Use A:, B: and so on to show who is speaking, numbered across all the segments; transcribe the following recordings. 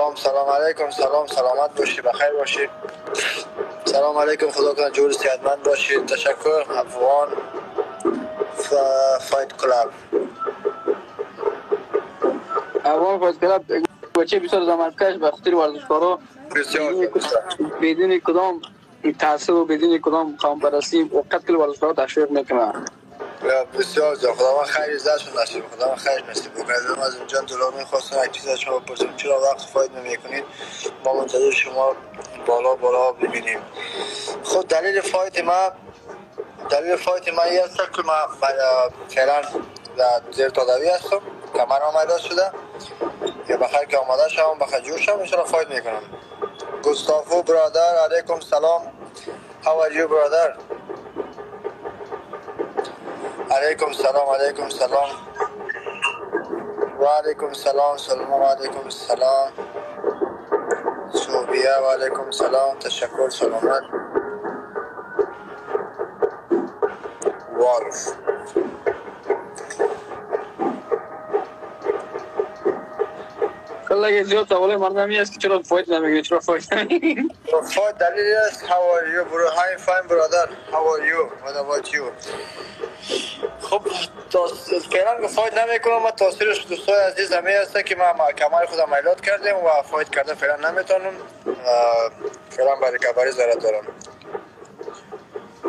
A: سلام سلام علیکم سلام سلامت باشی بخیر باشی. سلام علیکم خدا کنه جور صحتمند باشی. تشکر افغان فایت کلاب.
B: افغان فایت کلاب بچه بسیار زحمتکش به خاطر ورزشکارا. بدون کدام تعصب و بدون کدام قوم پرستی و قتل ورزشکارا تشویق می‌کنه
A: بسیار زیاد خدا من عزتشون نصیب کنه. خدا من خیر نصیب. بکنه از اینجا دلار می‌خواستم یک از شما بپرسم چرا وقت فاید نمی‌کنید؟ ما منتظر شما بالا بالا ببینیم. خود دلیل fight ما دلیل fight ما این است که ما فعلا زیر تداوی هستم. کمر آمده شده. یا بخیر که آماده شوم بخیر جور شوم ان fight می‌کنم. گستافو برادر علیکم سلام. How are you brother? علیکم سلام علیکم سلام. و علیکم سلام سلام علیکم سلام. صوبیه و علیکم سلام. تشکر سلامت. وارف
B: کلا زیاد سوال مردمی است که چرا فایت نمیگه چرا فایت نمیگه
A: فایت دلیل است. How are you bro? Hi fine brother. How are you? What about you? خب فعلا فایت نمی‌کنم ما تاثیرش دوستای عزیز همه هست که ما کمال خودم ایلات کردیم و فایت کرده فعلا نمی‌تونم فعلا برای کبری ضرورت دارم.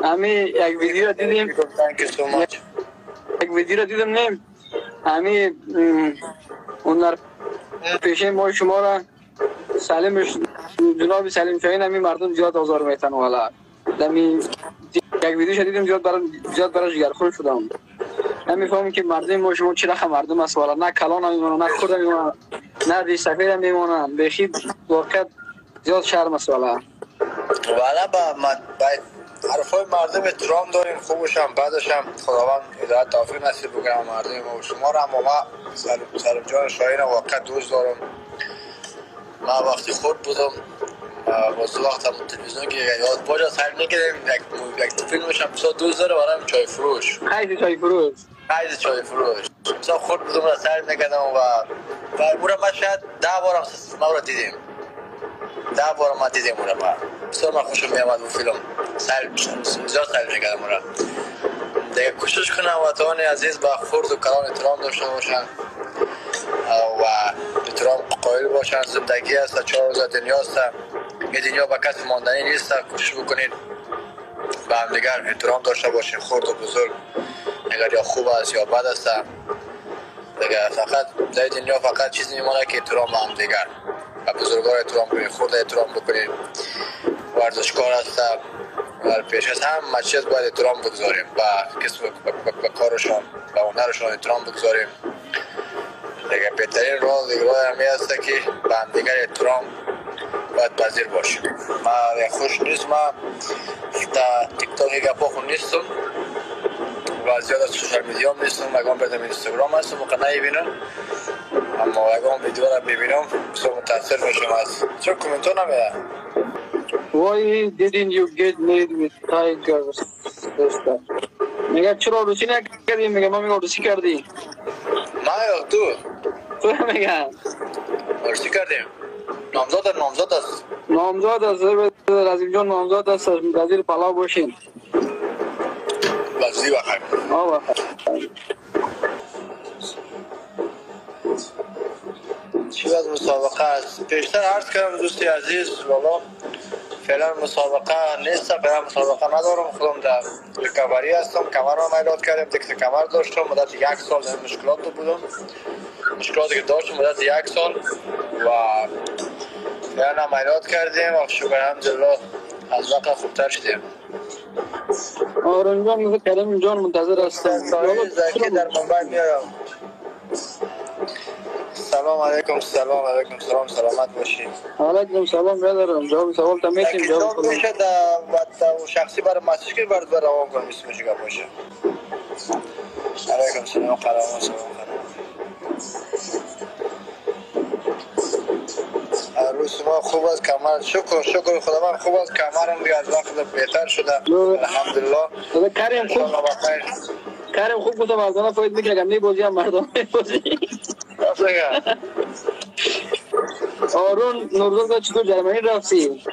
B: همی یک ویدیو دیدیم. یک ویدیو دیدم نیم. همی اون در پیشه ما شما را سلیم جناب سلیم شاهین همی مردم زیاد آزار میتن والا دمی یک ویدیو شدیدم زیاد برای زیاد برای جگرخون شدم. نمی‌فهمم که مردم ما شما رقم مردم است والا. نه کلان میمونن نه خود میمونن نه ری سفید میمونن بخی واقعا زیاد شرم است والا.
A: والا با حرفای مردم احترام داریم خوبش هم هم خداوند هدایت توفیق نصیب بکنه مردم ما. و شما را اما ما سلم جان شاهین واقعا دوست دارم. ما وقتی خود بودم واسه وقت هم تلویزیون که یاد باجا سر نگیریم یک فیلمش هم دوست داره برام چای فروش.
B: خیلی چای فروش.
A: خیلی چای فروش. بسیار خود بودم را سر نگردم و و بورا ما شاید ده بارم ما را دیدیم. ده بار ما دیدیم اون ما بسیار من خوشم میامد اون فیلم. سر زیاد سر می‌کردم اون دیگه کوشش کنم وطن عزیز با خورد و کلان احترام داشته باشن. و احترام قائل باشن. زندگی است چهار روز دنیا است. این دنیا با کسی ماندنی نیست. کوشش بکنید. به هم دیگر احترام داشته باشین. خورد و بزرگ. اگر یا خوب است یا بد است دیگه فقط در دنیا فقط چیزی میمونه که احترام به هم دیگر و بزرگار احترام کنید خود احترام بکنید. ورزشکار هست و پیش از هم مچیز باید احترام بگذاریم و کسب و کارشان و هنرشان احترام بگذاریم. دیگه بهترین راه دیگه راه همی هست که به هم دیگر احترام باید پذیر باشیم. ما خوش نیست ما تا تیک تاک گپا خون نیستم. زیاد از سوشال میدیا هم نیستم اگه بدم اینستاگرام هستم و بینم اما اگه هم ویدیو را ببینم بسیار متاثر میشم از چرا کومنت ها نمیده
B: Why didn't you get married with Tiger's? sister? میگه چرا روسی نکردی؟ میگه ما میگه روسی کردی.
A: ما یا تو؟
B: تو میگه.
A: روسی کردیم. نامزاد نامزاد است.
B: نامزاد است از اینجا نامزاد است. وزیر پلاو باشین.
A: وزیر بخیر
B: آه
A: چی از مسابقه است؟ پیشتر عرض کردم دوستی عزیز والا فعلا مسابقه نیست فعلا مسابقه ندارم. خودم در ریکاوری هستم. کمر رو عملیات کردم. دیگه کمر داشتم. مدت یک سال در مشکلات بودم. مشکلاتی که داشتم مدت یک سال. و فعلا عملیات کردیم. و شکر الحمدلله از وقت خوبتر شدیم.
B: آرون جان میگه کریم جان منتظر هستم.
A: زکی در منبع میارم. سلام علیکم سلام علیکم سلام سلامت باشید
B: علیکم سلام بیادرم جواب سوال تا میتیم جواب
A: جواب میشه در شخصی برای مسیج کنید برای برای روان کنیم اسم باشه. علیکم سلام قرام سلام قرام روز ما خوب است کمر. شکر شکر خدا من خوب است کمرم دیگه از وقت بهتر شده. الحمدلله.
B: کریم خوب. کریم خوب بودم از آنها فاید می‌کنه که می بازی هم مردم می بازی آرون نوروز چطور جرمنی رفتی.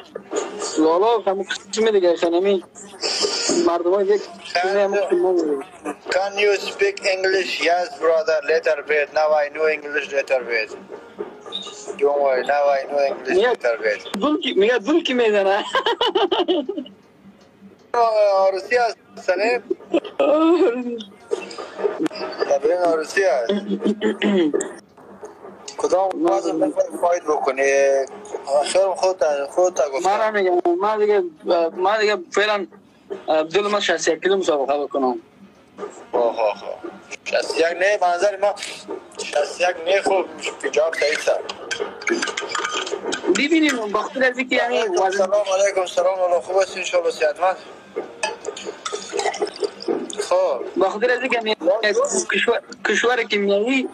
B: لالا همون قسم دیگه خنمی مردم های یک
A: Can you speak English? Yes, brother. Later bit. Now I know English. Later bit. Don't worry. Now I know English. Later bit.
B: دول کی میگه دول کی می‌زنه
A: عروسی هست سلیم تبرین عروسی هست کدام می‌خوای فاید بکنی خیلی خود خود
B: من
A: گفتم
B: هم میگم من دیگه من دیگه فعلا دل من 61 کیلو مسابقه بکنم
A: آه آه آه. شست یک نه منظر ما شست یک نه خوب پیجاب تایید
B: ببینیم بخاطر از اینکه یعنی
A: سلام علیکم سلام علیکم خوب است انشالله صحتمند خب.
B: بخاطر از اینکه کشور کشور کیمیایی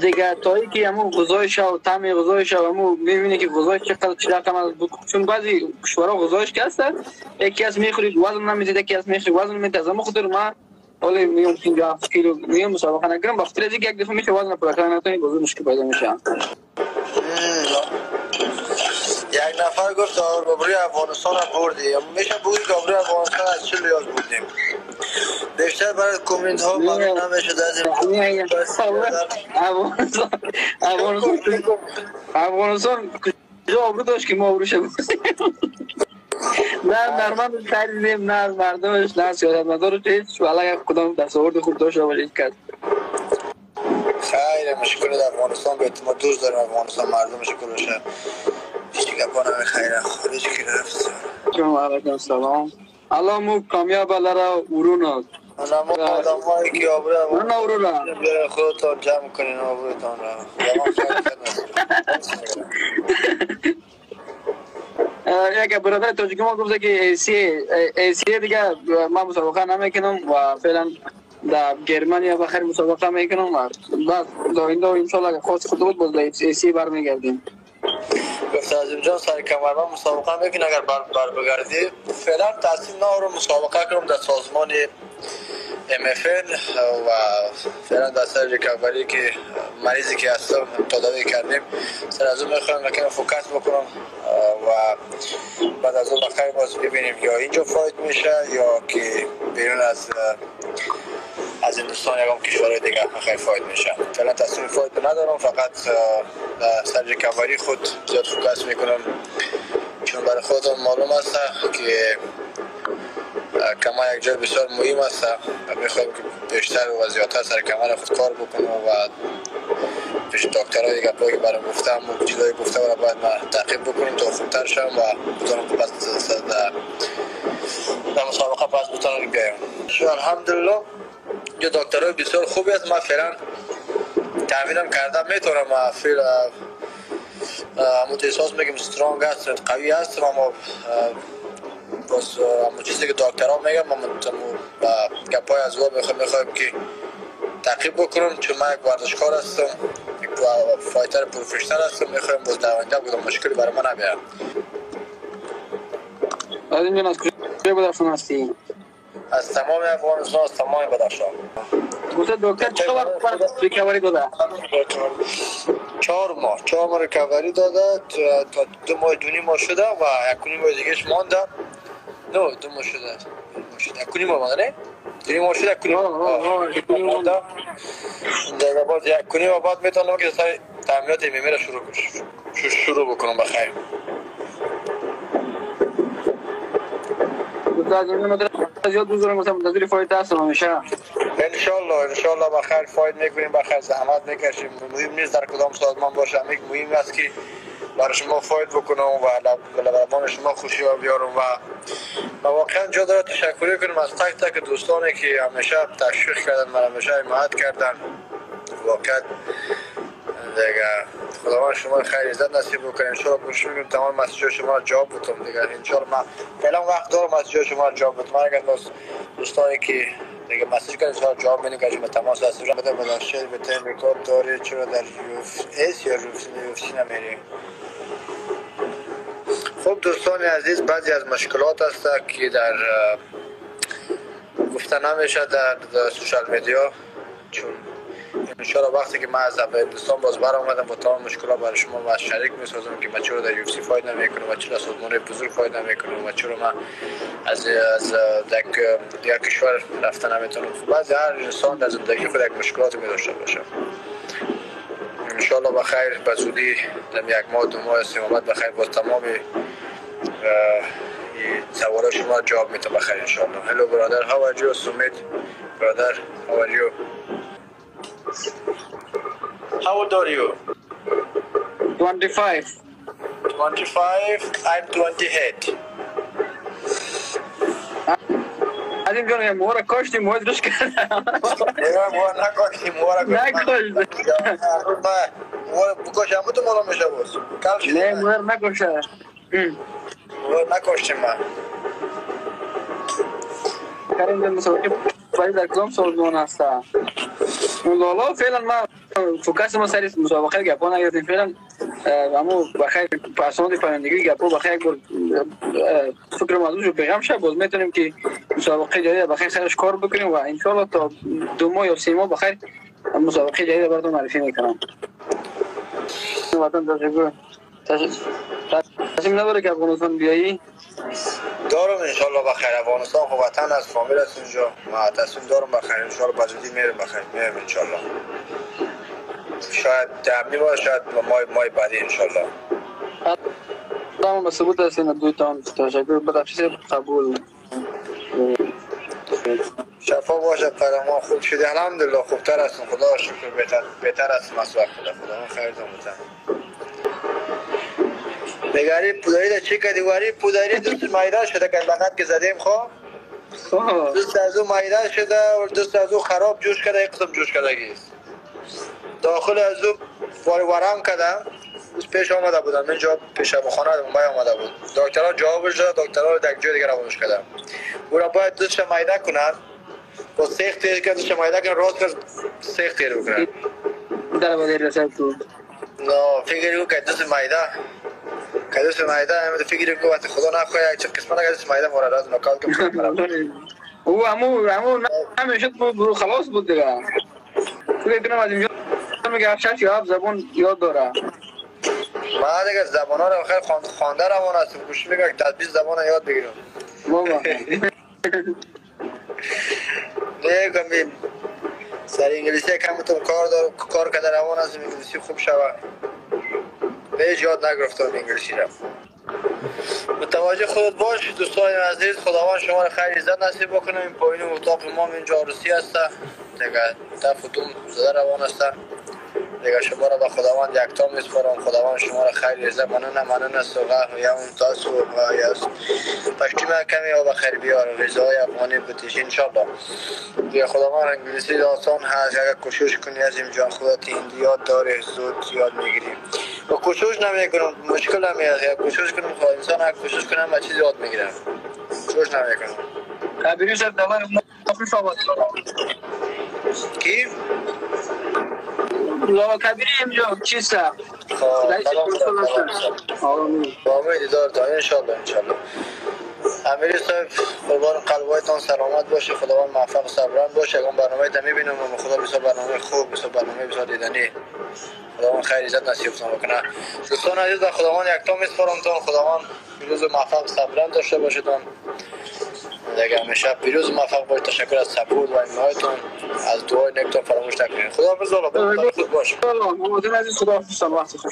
B: دیگه تایی که همون غذایش و طعم غذایش و همون می‌بینی که غذایش چقدر چه رقم از بود چون بعضی کشورها غذایش که هست یکی از می‌خورید وزن نمیزید یکی از می‌خورید وزن نمیزید از خود ما ولی میام 57 کیلو میام مسابقه نگرم بخاطر از اینکه یک دفعه میشه وزن پر کردن نتونی بزرگ مشکل پیدا میشه.
A: یک نفر گفت آبروی افغانستان هم بردی. میشه بگویی که آبروی افغانستان از چه لیاز بردیم بیشتر برای کومنت ها معلوم نمیشه
B: افغانستان افغانستان. کجا آبرو داشت که ما آبروش نه نرمند خریدیم نه از مردمش نه از سیاستمدارش هیچ والا یک کدام تصاورد خوب داشته باشه هیچ کس
A: خیلی مشکل در افغانستان به ما دوست داریم افغانستان مردمش کلوشه گپا نمیخیره خارج که رفت.
B: جون علیکم سلام الان مو کامیاب لرا ورونا
A: انا ما آدم هایی که آبروی
B: ورونا
A: افغانستان
B: ورونا
A: بیارین خودتان جمع کنین آبرویتان را.
B: یک برادر تاجیکی ما گفته که ایسی ایسی دیگه ما مسابقه نمی‌کنم و فعلا در گرمانیا بخیر مسابقه می‌کنم و بعد دا این دو انشالله اگه خواست خود بود باز ایسی برمیگردیم.
A: گفت از اینجا سر کمربند مسابقه می‌کنی اگر بر, بر بگردی. فعلا تصمیم نهارم مسابقه کنم در سازمان MFN و فعلا در سر ریکاوری که مریضی که هستم تداوی کردیم. سر از اون می‌خوایم یکم فوکس بکنم و بعد از اون بخیر باز ببینیم یا اینجا فاید میشه یا که بیرون از از هندوستان یکم کشورهای دیگه خیلی فاید میشه. فعلا تصمیم فاید ندارم فقط در سر ریکاوری خود زیاد فوکس می‌کنم. چون برای خودم معلوم است که کما یک جای بسیار مهم است و می‌خوایم که بیشتر و زیادتر سر کمر خود کار بکنم و پیش دکترهای گپایی که برام گفتم و چیزایی گفته و باید ما تعقیب بکنیم تا خوبتر شم و بتونم که پس در مسابقه پس بتونم بیایم الحمدلله. جو دکترهای بسیار خوبی است ما فعلا تحویلم کردم. می‌تونم فعلا همون احساس میگم استرانگ است قوی است اما باز همون چیزی که دکترها میگم ما گپای از او می‌خوایم که تعقیب بکنم. چون من یک ورزشکار هستم یک فایتر پروفشنال هستم می‌خوایم باز در آینده بودم. مشکلی برای ما نبیاد
B: از اینجا از کجا بدرشان هستی
A: از تمام افغانستان از تمام بدخشان.
B: گفته دکتر چه وقت ریکاوری داده.
A: چهار ماه. چهار ماه ریکاوری داده. تا دو ماه دونی ماه شده و یک ماه دیگهش مانده. نه دو ماه شده. دو ماه مانده نه؟ دونی ماه شده یک
B: آه، آه، آه،
A: ماه مانده. دیگه باز یک ماه بعد می‌تونم که سر تعمیرات ایمیمی را شروع شروع- شروع بکنم بخیر
B: زیاد بزرگ گفتم منتظر فایت هستم همیشه
A: انشالله انشالله بخیر فاید می‌کنیم بخیر زحمت می‌کشیم مهم نیست در کدام سازمان باشه یک مهم است که برای شما فاید بکنم و لب- لبان شما خوشی ها بیارم و و واقعا جا داره تشکری کنم از تک تک دوستانی که همیشه تشویق کردن من همیشه حمایت کردن. واقعا دیگه خداوند شما خیر عزت نصیب بکنه انشالله کوشش می‌کنم تمام مسیج شما جواب بدم دیگه انشالله من فعلا وقت دارم message شما جواب بدم اگر دوست دوستانی که دیگه message کنید شما جواب بدین که شما تماس هستید. بده بدن شیر به ریکورد داری. چرا در UFC یا روف UFC نمیری؟ خب دوستان عزیز بعضی از مشکلات هست که در اه، گفته نمیشه در, در social media چون این انشالله وقتی که من از هندوستان باز بر اومدم با تمام مشکلات برای شما و شریک می‌سازم که من چرا در UFC فایده نمی‌کنم و چرا سازمان بزرگ فایده نمی‌کنم و چرا من از از یک کشور رفتن نمی‌تونم بعضی هر انسان در زندگی خود یک مشکلات می داشته باشه. انشالله بخیر به زودی در یک ماه دو ماه سیمامت بخیر. باز تمام سوال شما جواب می‌تونم بخیر انشالله hello brother. How are you Sumit? Brother how how old are you?
B: 25
A: 25 I'm 28
B: از این جان مورا کاشتی مورا درست کردم
A: مورا نکاشتی مورا
B: نکاشتی
A: مورا بکاشم تو مورا میشه باز
B: نه مورا نکاشته
A: نکاشتیم من
B: کریم در مسابقه برای در کدام سازمان هسته لالا فعلا ما فوکس ما سر مسابقه گپا نگرفتیم فعلا اما بخیر پسند پرندگی گپا بخیر یک بار فکر موضوع رو بگم شد باز می‌تونیم که مسابقه جدید بخیر سرش کار بکنیم و انشالله تا دو ماه یا سه ماه بخیر مسابقه جدید براتون معرفی می‌کنم وطن تشکر تصمیم نداره که افغانستان بیایی
A: دارم انشالله بخیر افغانستان خب وطن از فامیل است اونجا ما تصمیم دارم بخیر انشالله بزودی میرم بخیر میرم انشالله. شاید دمی باشه شاید مای مای بعدی انشالله.
B: تمام به ثبوت هستین. دوی تان تشکر. بدفشی قبول.
A: شفا باشه پر ما. خوب شده الحمدلله. خوبتر هستم. خدا شکر. بهتر بهتر از وقت خدا خدا خیر دامتن نگاری پودری در چی کردی؟ واری پودری دوست مایده شده که لغت که زدیم خواه دوست از او مایده شده و دوست از او خراب جوش کرده یک قسم جوش کرده گیست. داخل از او واری ورم کردم پیش آمده بودم. من جا پیش خانه مای آمده بود. دکترها جوابش داد دکترها در جای دیگه روانش کردم. او را باید دوست مایده کنن. با سیخ تیر کرد دوست مایده کنن راست کرد سیخ تیر بکنن.
B: در بدیر رسد تو
A: نه فکر که دوست مایده. کدوس مایده هم فکر کو وقت خدا نخواه چه قسمت کدوس مایده مورد از نکات کنم
B: او همو همو نمی‌شد برو خلاص بود دیگه. فکر کنم از اینجا میگه افشت یا زبان یاد داره.
A: ما دیگه زبان ها رو خیلی خوانده روان هستم گوش میگه که تدبیز زبان یاد بگیرم.
B: بابا.
A: دیگه کمی سر انگلیسی کم تو کار دار کار کرده روان هستم انگلیسی خوب شود به یاد نگرفتم انگلیسی را متوجه خودت باش دوستان عزیز خداوند شما را خیر عزت نصیب بکنه. این پایین اتاق ما اینجا عروسی هست. دیگه تف و دوم زده روان است. دیگه شما را به خداوند یکتا میسپارم. خداوند شما را خیر عزت. مننه مننه. سوغه و یا ممتاز و یا پشتی کمی یا بخیر بیار. رضای افغانی بتیش. انشالله دیگه خداوند انگلیسی داستان هست. اگر کوشش کنی از اینجا خودت هندی یاد داره زود یاد می‌گیری. و کوشش نمی‌کنم مشکل نمیاد کوشش کنم خود انسان اگر کوشش کنم و چیز یاد می‌گیرم. کوشش نمی‌کنم.
B: کبیری سر دمار مخلص آباد
A: کی؟
B: لالا کبیری اینجا. چیست؟
A: با دیدار تا انشالله انشالله. امیری صاحب قربان قلبایتان سلامت باشه. خداوند موفق و صبران باشه. اون برنامه تا می‌بینم و خدا بسیار برنامه خوب بسیار برنامه بسیار دیدنی. خداوند خیر عزت نصیب بکنه دوستان عزیز در خداوند یکتا میسپارم تان خداوند پیروز موفق و صبران داشته باشیدان دیگه همیشه پیروز موفق باش تشکر از سپورت و حمایتتون از دعای نکتون فراموش نکنید. خدا حافظ خود باش
B: خدا حافظ خدا حافظ